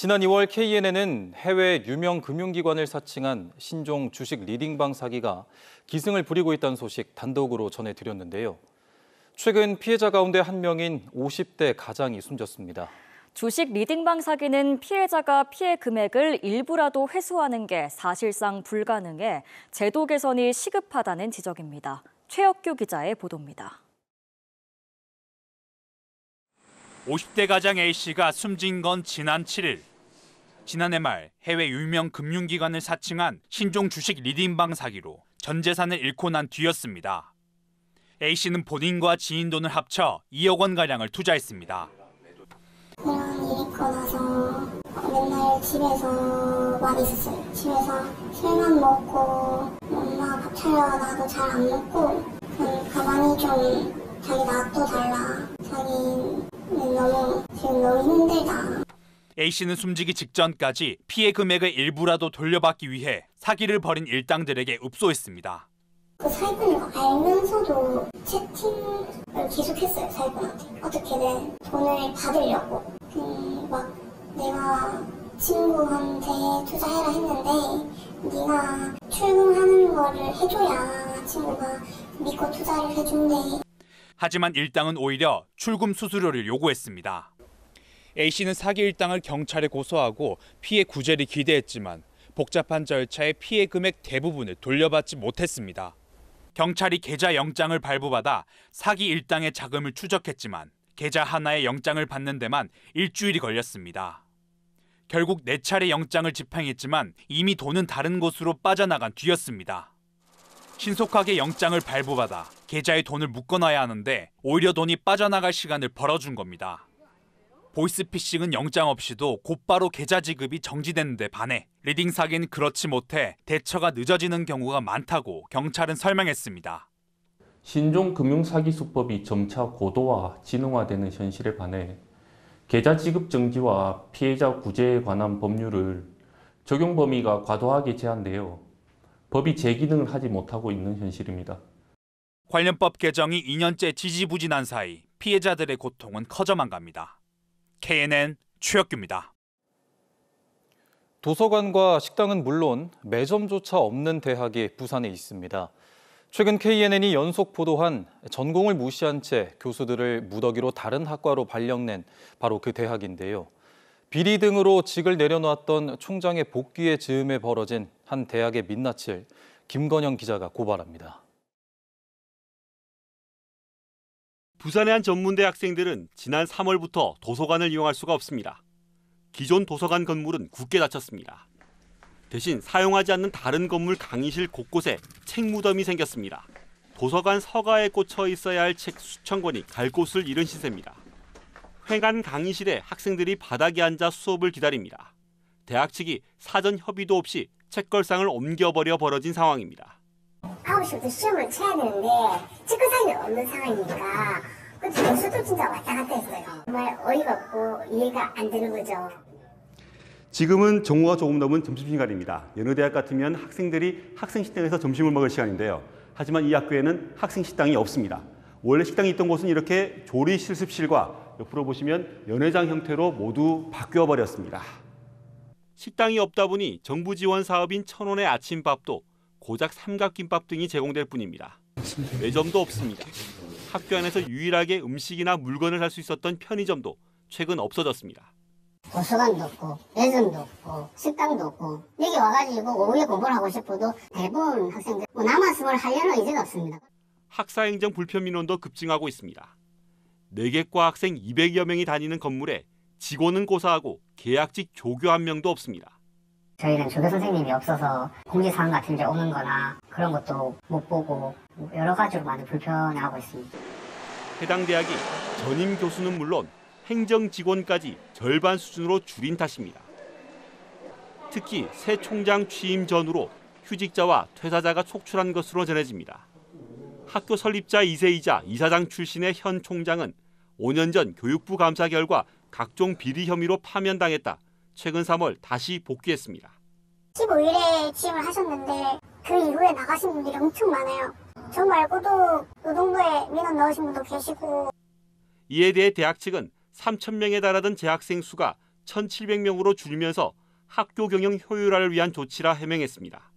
지난 2월 KNN은 해외 유명 금융기관을 사칭한 신종 주식 리딩방 사기가 기승을 부리고 있다는 소식 단독으로 전해드렸는데요. 최근 피해자 가운데 한 명인 50대 가장이 숨졌습니다. 주식 리딩방 사기는 피해자가 피해 금액을 일부라도 회수하는 게 사실상 불가능해 제도 개선이 시급하다는 지적입니다. 최혁규 기자의 보도입니다. 50대 가장 A씨가 숨진 건 지난 7일. 지난해 말 해외 유명 금융기관을 사칭한 신종 주식 리딩방 사기로 전 재산을 잃고 난 뒤였습니다. A씨는 본인과 지인 돈을 합쳐 2억 원 가량을 투자했습니다. 그런 일이 있고 나서 맨날 집에서만 있었어요. 집에서 술만 먹고 엄마 밥 차려놔도 잘 안 먹고 그냥 가만히 좀 자기 놔둬 달라. 자기는 너무 지금 너무 힘들다. A씨는 숨지기 직전까지 피해 금액의 일부라도 돌려받기 위해 사기를 벌인 일당들에게 읍소했습니다. 그 사기꾼인 거 알면서도 채팅을 계속했어요 사기꾼한테 어떻게든 돈을 받으려고 그 막 내가 친구한테 투자해라 했는데 네가 출금하는 거를 해줘야 친구가 믿고 투자를 해준대 하지만 일당은 오히려 출금 수수료를 요구했습니다. A씨는 사기 일당을 경찰에 고소하고 피해 구제를 기대했지만 복잡한 절차에 피해 금액 대부분을 돌려받지 못했습니다. 경찰이 계좌 영장을 발부받아 사기 일당의 자금을 추적했지만 계좌 하나의 영장을 받는 데만 일주일이 걸렸습니다. 결국 네 차례 영장을 집행했지만 이미 돈은 다른 곳으로 빠져나간 뒤였습니다. 신속하게 영장을 발부받아 계좌에 돈을 묶어놔야 하는데 오히려 돈이 빠져나갈 시간을 벌어준 겁니다. 보이스피싱은 영장 없이도 곧바로 계좌 지급이 정지되는데 반해 리딩 사기는 그렇지 못해 대처가 늦어지는 경우가 많다고 경찰은 설명했습니다. 신종 금융 사기 수법이 점차 고도화, 지능화되는 현실에 반해 계좌 지급 정지와 피해자 구제에 관한 법률을 적용 범위가 과도하게 제한되어 법이 제 기능을 하지 못하고 있는 현실입니다. 관련법 개정이 2년째 지지부진한 사이 피해자들의 고통은 커져만 갑니다. KNN 최혁규입니다. 도서관과 식당은 물론 매점조차 없는 대학이 부산에 있습니다. 최근 KNN이 연속 보도한 전공을 무시한 채 교수들을 무더기로 다른 학과로 발령낸 바로 그 대학인데요. 비리 등으로 직을 내려놓았던 총장의 복귀의 즈음에 벌어진 한 대학의 민낯을 김건영 기자가 고발합니다. 부산의 한 전문대 학생들은 지난 3월부터 도서관을 이용할 수가 없습니다. 기존 도서관 건물은 굳게 닫혔습니다. 대신 사용하지 않는 다른 건물 강의실 곳곳에 책 무덤이 생겼습니다. 도서관 서가에 꽂혀 있어야 할 책 수천 권이 갈 곳을 잃은 시세입니다. 횡한 강의실에 학생들이 바닥에 앉아 수업을 기다립니다. 대학 측이 사전 협의도 없이 책걸상을 옮겨버려 벌어진 상황입니다. 9시부터 시험을 쳐야 되는데 체크상이 없는 상황이니까 그 교수도 진짜 왔다 갔다 했어요. 정말 어이가 없고 이해가 안 되는 거죠. 지금은 정오가 조금 넘은 점심시간입니다. 여느 대학 같으면 학생들이 학생식당에서 점심을 먹을 시간인데요. 하지만 이 학교에는 학생식당이 없습니다. 원래 식당이 있던 곳은 이렇게 조리 실습실과 옆으로 보시면 연회장 형태로 모두 바뀌어 버렸습니다. 식당이 없다 보니 정부 지원 사업인 천원의 아침밥도 고작 삼각김밥 등이 제공될 뿐입니다. 매점도 없습니다. 학교 안에서 유일하게 음식이나 물건을 살 수 있었던 편의점도 최근 없어졌습니다. 도서관도 없고 매점도 없고 식당도 없고 여기 와가지고 오후에 공부를 하고 싶어도 대부분 학생들 뭐 남아서 뭘 하려는 의지가 없습니다. 학사행정 불편 민원도 급증하고 있습니다. 내객과 학생 200여 명이 다니는 건물에 직원은 고사하고 계약직 조교 한 명도 없습니다. 저희는 조교 선생님이 없어서 공지사항 같은 데 오는 거나 그런 것도 못 보고 여러 가지로 많이 불편해하고 있습니다. 해당 대학이 전임 교수는 물론 행정 직원까지 절반 수준으로 줄인 탓입니다. 특히 새 총장 취임 전후로 휴직자와 퇴사자가 속출한 것으로 전해집니다. 학교 설립자 2세이자 이사장 출신의 현 총장은 5년 전 교육부 감사 결과 각종 비리 혐의로 파면당했다. 최근 3월 다시 복귀했습니다. 15일에 취임을 하셨는데 그 이후에 나가신 분들이 엄청 많아요. 저 말고도 노동부에 민원 넣으신 분도 계시고 이에 대해 대학 측은 3천 명에 달하던 재학생 수가 1,700명으로 줄이면서 학교 경영 효율화를 위한 조치라 해명했습니다.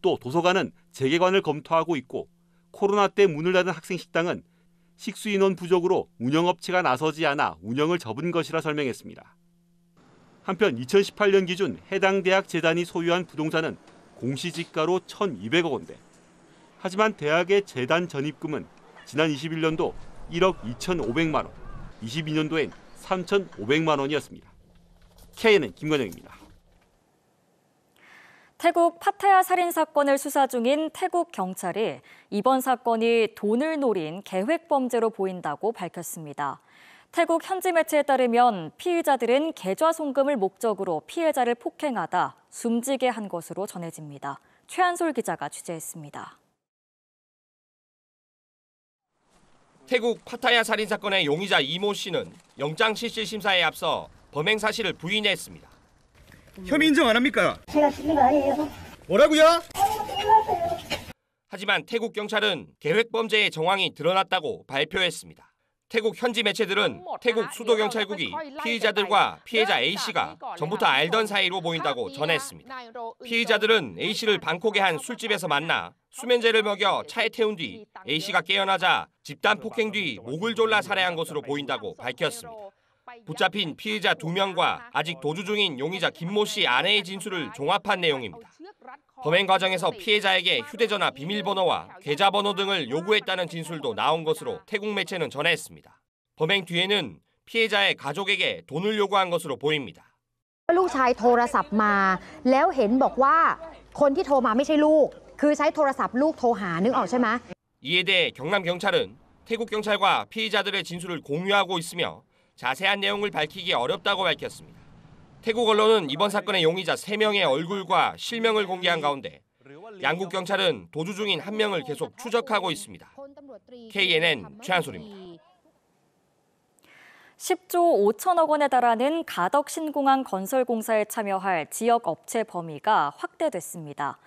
또 도서관은 재개관을 검토하고 있고 코로나 때 문을 닫은 학생 식당은 식수 인원 부족으로 운영업체가 나서지 않아 운영을 접은 것이라 설명했습니다. 한편 2018년 기준 해당 대학 재단이 소유한 부동산은 공시지가로 1,200억 원대. 하지만 대학의 재단 전입금은 지난 21년도 1억 2,500만 원, 22년도엔 3,500만 원이었습니다. KNN 김건영입니다. 태국 파타야 살인 사건을 수사 중인 태국 경찰이 이번 사건이 돈을 노린 계획 범죄로 보인다고 밝혔습니다. 태국 현지 매체에 따르면 피의자들은 계좌 송금을 목적으로 피해자를 폭행하다 숨지게 한 것으로 전해집니다. 최한솔 기자가 취재했습니다. 태국 파타야 살인 사건의 용의자 이모 씨는 영장 실질 심사에 앞서 범행 사실을 부인했습니다. 혐의 인정 안 합니까? 제가 거 아니에요. 뭐라고요? 하지만 태국 경찰은 계획 범죄의 정황이 드러났다고 발표했습니다. 태국 현지 매체들은 태국 수도 경찰국이 피의자들과 피해자 A 씨가 전부터 알던 사이로 보인다고 전했습니다. 피의자들은 A 씨를 방콕의 한 술집에서 만나 수면제를 먹여 차에 태운 뒤 A 씨가 깨어나자 집단 폭행 뒤 목을 졸라 살해한 것으로 보인다고 밝혔습니다. 붙잡힌 피의자 두 명과 아직 도주 중인 용의자 김모 씨 아내의 진술을 종합한 내용입니다. 범행 과정에서 피해자에게 휴대전화 비밀번호와 계좌번호 등을 요구했다는 진술도 나온 것으로 태국 매체는 전했습니다. 범행 뒤에는 피해자의 가족에게 돈을 요구한 것으로 보입니다. ลูกชายโทรศัพท์มา แล้วเห็นบอกว่าคนที่โทรมาไม่ใช่ลูก คือใช้โทรศัพท์ลูกโทรหานึกออกใช่ไหม 이에 대해 경남 경찰은 태국 경찰과 피의자들의 진술을 공유하고 있으며 자세한 내용을 밝히기 어렵다고 밝혔습니다. 태국 언론은 이번 사건의 용의자 3명의 얼굴과 실명을 공개한 가운데 양국 경찰은 도주 중인 한 명을 계속 추적하고 있습니다. KNN 최한솔입니다. 10조 5천억 원에 달하는 가덕 신공항 건설 공사에 참여할 지역 업체 범위가 확대됐습니다.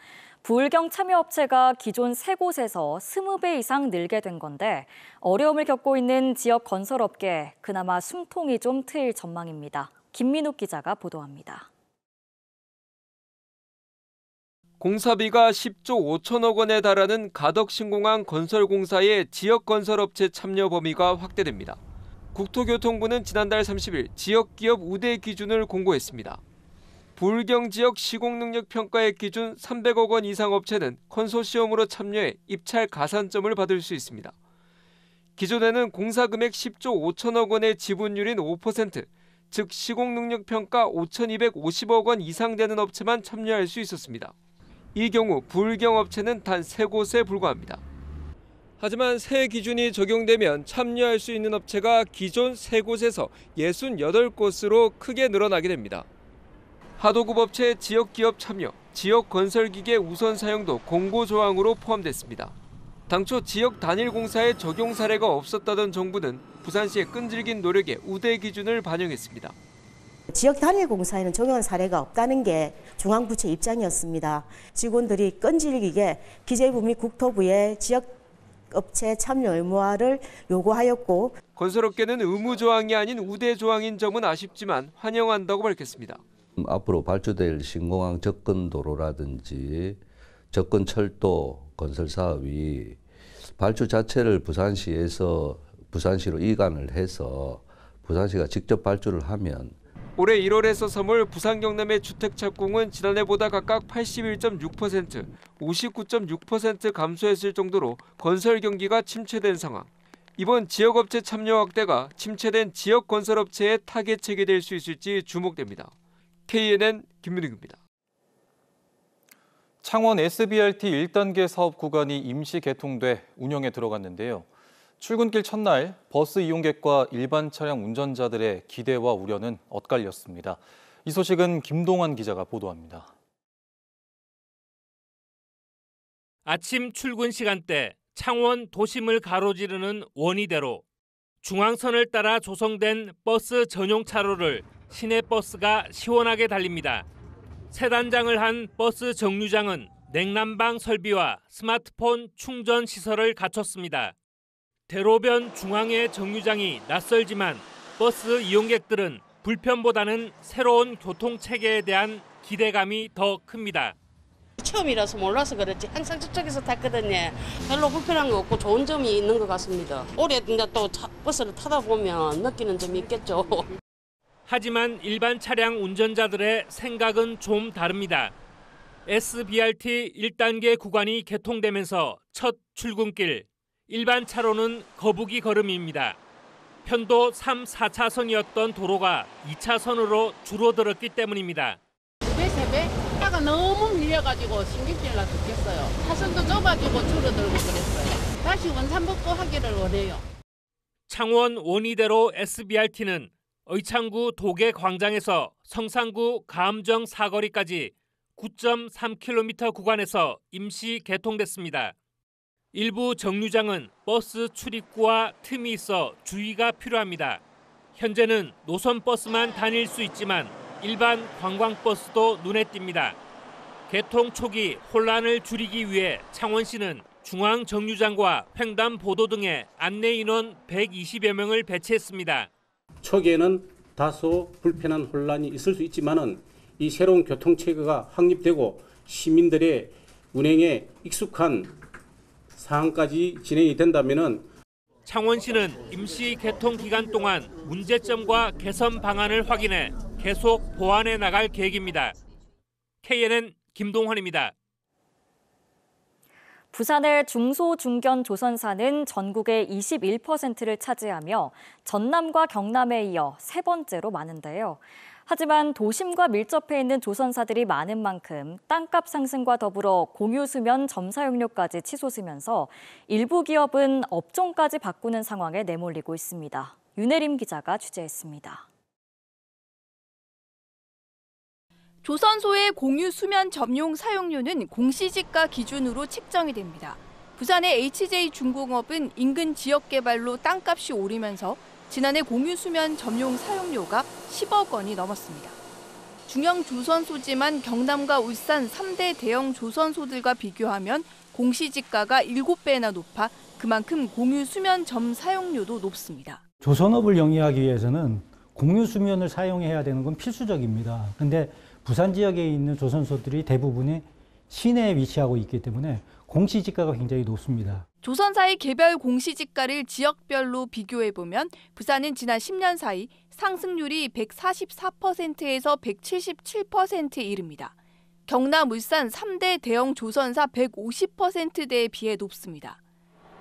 부울경 참여 업체가 기존 세 곳에서 20배 이상 늘게 된 건데 어려움을 겪고 있는 지역 건설 업계에 그나마 숨통이 좀 트일 전망입니다. 김민욱 기자가 보도합니다. 공사비가 10조 5천억 원에 달하는 가덕신공항 건설공사의 지역건설업체 참여 범위가 확대됩니다. 국토교통부는 지난달 30일 지역기업 우대 기준을 공고했습니다. 불경 지역 시공능력 평가액 기준 300억 원 이상 업체는 컨소시엄으로 참여해 입찰 가산점을 받을 수 있습니다. 기존에는 공사 금액 10조 5천억 원의 지분율인 5%, 즉 시공능력 평가 5,250억 원 이상 되는 업체만 참여할 수 있었습니다. 이 경우 불경 업체는 단세 곳에 불과합니다. 하지만 새 기준이 적용되면 참여할 수 있는 업체가 기존 세 곳에서 68곳으로 크게 늘어나게 됩니다. 하도급 업체 지역 기업 참여, 지역 건설기계 우선 사용도 공고 조항으로 포함됐습니다. 당초 지역 단일 공사에 적용 사례가 없었다던 정부는 부산시의 끈질긴 노력에 우대 기준을 반영했습니다. 지역 단일 공사에는 적용한 사례가 없다는 게 중앙부처 입장이었습니다. 직원들이 끈질기게 기재부 및 국토부에 지역 업체 참여 의무화를 요구하였고 건설업계는 의무 조항이 아닌 우대 조항인 점은 아쉽지만 환영한다고 밝혔습니다. 앞으로 발주될 신공항 접근 도로라든지 접근 철도 건설 사업이 발주 자체를 부산시에서 부산시로 이관을 해서 부산시가 직접 발주를 하면 올해 1월에서 3월 부산 경남의 주택 착공은 지난해보다 각각 81.6%, 59.6% 감소했을 정도로 건설 경기가 침체된 상황. 이번 지역업체 참여 확대가 침체된 지역 건설업체의 타겟책이 될 수 있을지 주목됩니다. KNN 김민욱입니다. 창원 SBRT 1단계 사업 구간이 임시 개통돼 운영에 들어갔는데요. 출근길 첫날 버스 이용객과 일반 차량 운전자들의 기대와 우려는 엇갈렸습니다. 이 소식은 김동환 기자가 보도합니다. 아침 출근 시간대 창원 도심을 가로지르는 원희대로 중앙선을 따라 조성된 버스 전용 차로를 시내 버스가 시원하게 달립니다. 세 단장을 한 버스 정류장은 냉난방 설비와 스마트폰 충전 시설을 갖췄습니다. 대로변 중앙의 정류장이 낯설지만 버스 이용객들은 불편보다는 새로운 교통 체계에 대한 기대감이 더 큽니다. 처음이라서 몰라서 그렇지 항상 저쪽에서 탔거든요. 별로 불편한 거 없고 좋은 점이 있는 것 같습니다. 올해 이제 또 차- 버스를 타다 보면 느끼는 점이 있겠죠. 하지만 일반 차량 운전자들의 생각은 좀 다릅니다. SBRT 1단계 구간이 개통되면서 첫 출근길, 일반 차로는 거북이 걸음입니다. 편도 3, 4차선이었던 도로가 2차선으로 줄어들었기 때문입니다. 배, 세 배? 차가 너무 밀려가지고 신경질 나 죽겠어요. 차선도 좁아지고 줄어들고 그랬어요. 다시 원산복구 하기를 원해요. 창원 원희대로 SBRT는 의창구 도계 광장에서 성산구 가암정 사거리까지 9.3km 구간에서 임시 개통됐습니다. 일부 정류장은 버스 출입구와 틈이 있어 주의가 필요합니다. 현재는 노선 버스만 다닐 수 있지만 일반 관광버스도 눈에 띕니다. 개통 초기 혼란을 줄이기 위해 창원시는 중앙 정류장과 횡단보도 등에 안내 인원 120여 명을 배치했습니다. 초기에는 다소 불편한 혼란이 있을 수 있지만은 이 새로운 교통 체계가 확립되고 시민들의 운행에 익숙한 상황까지 진행이 된다면은 창원시는 임시 개통 기간 동안 문제점과 개선 방안을 확인해 계속 보완해 나갈 계획입니다. KNN 김동환입니다. 부산의 중소 중견 조선사는 전국의 21%를 차지하며 전남과 경남에 이어 세 번째로 많은데요. 하지만 도심과 밀접해 있는 조선사들이 많은 만큼 땅값 상승과 더불어 공유 수면 점사용료까지 치솟으면서 일부 기업은 업종까지 바꾸는 상황에 내몰리고 있습니다. 윤혜림 기자가 취재했습니다. 조선소의 공유 수면 점용 사용료는 공시지가 기준으로 책정이 됩니다. 부산의 HJ 중공업은 인근 지역 개발로 땅값이 오르면서 지난해 공유 수면 점용 사용료가 10억 원이 넘었습니다. 중형 조선소지만 경남과 울산 3대 대형 조선소들과 비교하면 공시지가가 7배나 높아 그만큼 공유 수면 점 사용료도 높습니다. 조선업을 영위하기 위해서는 공유 수면을 사용해야 되는 건 필수적입니다. 근데 부산 지역에 있는 조선소들이 대부분이 시내에 위치하고 있기 때문에 공시지가가 굉장히 높습니다. 조선사의 개별 공시지가를 지역별로 비교해 보면 부산은 지난 10년 사이 상승률이 144%에서 177%에 이릅니다. 경남, 울산 3대 대형 조선사 150%대에 비해 높습니다.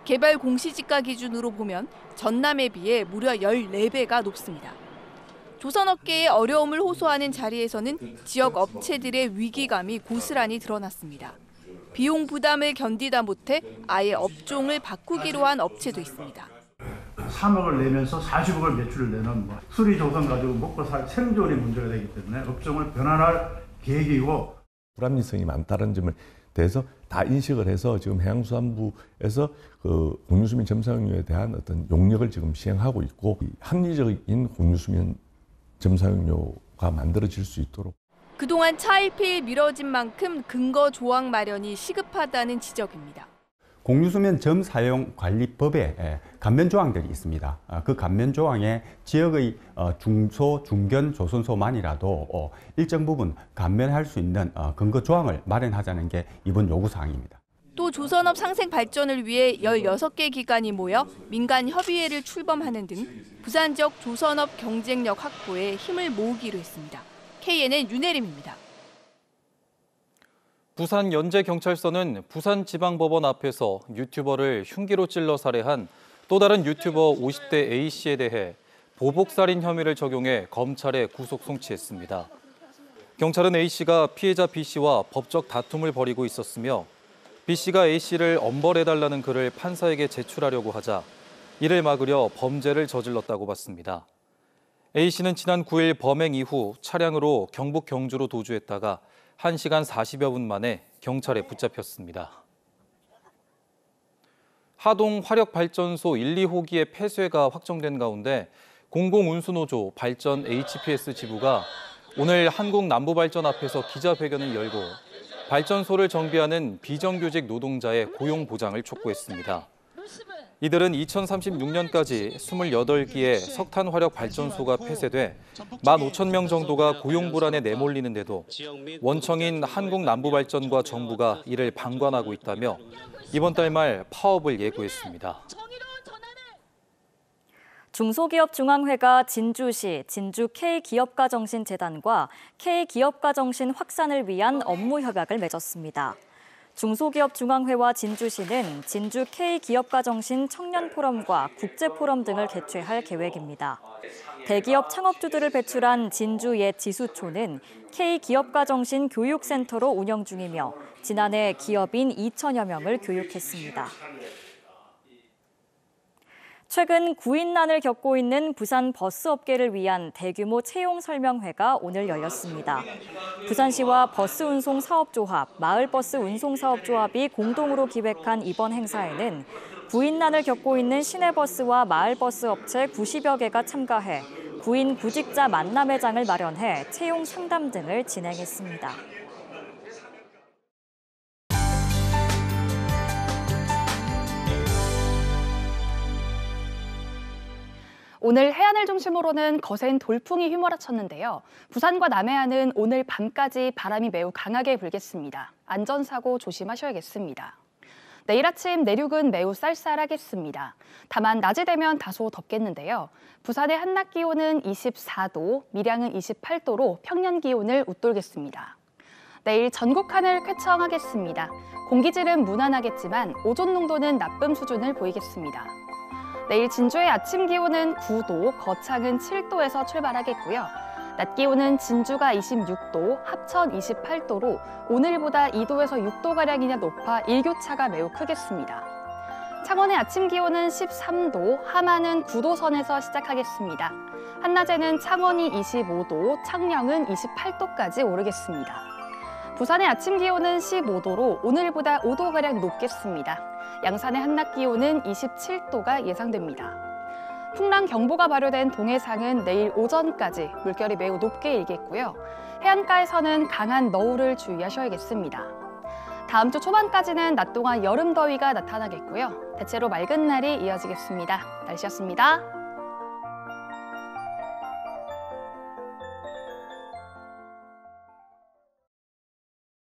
개별 공시지가 기준으로 보면 전남에 비해 무려 14배가 높습니다. 조선업계의 어려움을 호소하는 자리에서는 지역 업체들의 위기감이 고스란히 드러났습니다. 비용 부담을 견디다 못해 아예 업종을 바꾸기로 한 업체도 있습니다. 3억을 내면서 40억을 매출을 내는 뭐 수리 조선 가지고 먹고 살 생존이 문제가 되기 때문에 업종을 변환할 계획이고 불합리성이 많다는 점을 대해서 다 인식을 해서 지금 해양수산부에서 그 공유수면 점사용료에 대한 어떤 용역을 지금 시행하고 있고 합리적인 공유수면 점사용료가 만들어질 수 있도록 그동안 차일피일 미뤄진 만큼 근거 조항 마련이 시급하다는 지적입니다. 공유수면 점 사용 관리법에 예, 감면 조항들이 있습니다. 아, 그 감면 조항에 지역의 어, 중소, 중견 조선소만이라도 어, 일정 부분 감면할 수 있는 어, 근거 조항을 마련하자는 게 이번 요구 사항입니다. 또 조선업 상생 발전을 위해 16개 기관이 모여 민간 협의회를 출범하는 등 부산 지역 조선업 경쟁력 확보에 힘을 모으기로 했습니다. KNN 윤혜림입니다. 부산 연제경찰서는 부산지방법원 앞에서 유튜버를 흉기로 찔러 살해한 또 다른 유튜버 50대 A씨에 대해 보복살인 혐의를 적용해 검찰에 구속 송치했습니다. 경찰은 A씨가 피해자 B씨와 법적 다툼을 벌이고 있었으며 B씨가 A씨를 엄벌해달라는 글을 판사에게 제출하려고 하자 이를 막으려 범죄를 저질렀다고 봤습니다. A씨는 지난 9일 범행 이후 차량으로 경북 경주로 도주했다가 1시간 40여 분 만에 경찰에 붙잡혔습니다. 하동 화력발전소 1, 2호기의 폐쇄가 확정된 가운데 공공운수노조 발전 HPS 지부가 오늘 한국남부발전 앞에서 기자회견을 열고 발전소를 정비하는 비정규직 노동자의 고용 보장을 촉구했습니다. 이들은 2036년까지 28기의 석탄 화력 발전소가 폐쇄돼 15,000명 정도가 고용 불안에 내몰리는데도 원청인 한국남부발전과 정부가 이를 방관하고 있다며 이번 달 말 파업을 예고했습니다. 중소기업중앙회가 진주시 진주 K기업가정신재단과 K기업가정신 확산을 위한 업무 협약을 맺었습니다. 중소기업중앙회와 진주시는 진주 K기업가정신 청년포럼과 국제포럼 등을 개최할 계획입니다. 대기업 창업주들을 배출한 진주 옛 지수초는 K기업가정신 교육센터로 운영 중이며 지난해 기업인 2천여 명을 교육했습니다. 최근 구인난을 겪고 있는 부산 버스 업계를 위한 대규모 채용 설명회가 오늘 열렸습니다. 부산시와 버스 운송 사업조합, 마을버스 운송 사업조합이 공동으로 기획한 이번 행사에는 구인난을 겪고 있는 시내버스와 마을버스 업체 90여 개가 참가해 구인 구직자 만남의 장을 마련해 채용 상담 등을 진행했습니다. 오늘 해안을 중심으로는 거센 돌풍이 휘몰아쳤는데요. 부산과 남해안은 오늘 밤까지 바람이 매우 강하게 불겠습니다. 안전사고 조심하셔야겠습니다. 내일 아침 내륙은 매우 쌀쌀하겠습니다. 다만 낮이 되면 다소 덥겠는데요. 부산의 한낮 기온은 24도, 밀양은 28도로 평년 기온을 웃돌겠습니다. 내일 전국 하늘 쾌청하겠습니다. 공기질은 무난하겠지만 오존 농도는 나쁨 수준을 보이겠습니다. 내일 진주의 아침 기온은 9도, 거창은 7도에서 출발하겠고요. 낮 기온은 진주가 26도, 합천 28도로 오늘보다 2도에서 6도가량이나 높아 일교차가 매우 크겠습니다. 창원의 아침 기온은 13도, 하마는 9도 선에서 시작하겠습니다. 한낮에는 창원이 25도, 창녕은 28도까지 오르겠습니다. 부산의 아침 기온은 15도로 오늘보다 5도가량 높겠습니다. 양산의 한낮 기온은 27도가 예상됩니다. 풍랑 경보가 발효된 동해상은 내일 오전까지 물결이 매우 높게 일겠고요. 해안가에서는 강한 너울을 주의하셔야겠습니다. 다음 주 초반까지는 낮 동안 여름 더위가 나타나겠고요. 대체로 맑은 날이 이어지겠습니다. 날씨였습니다.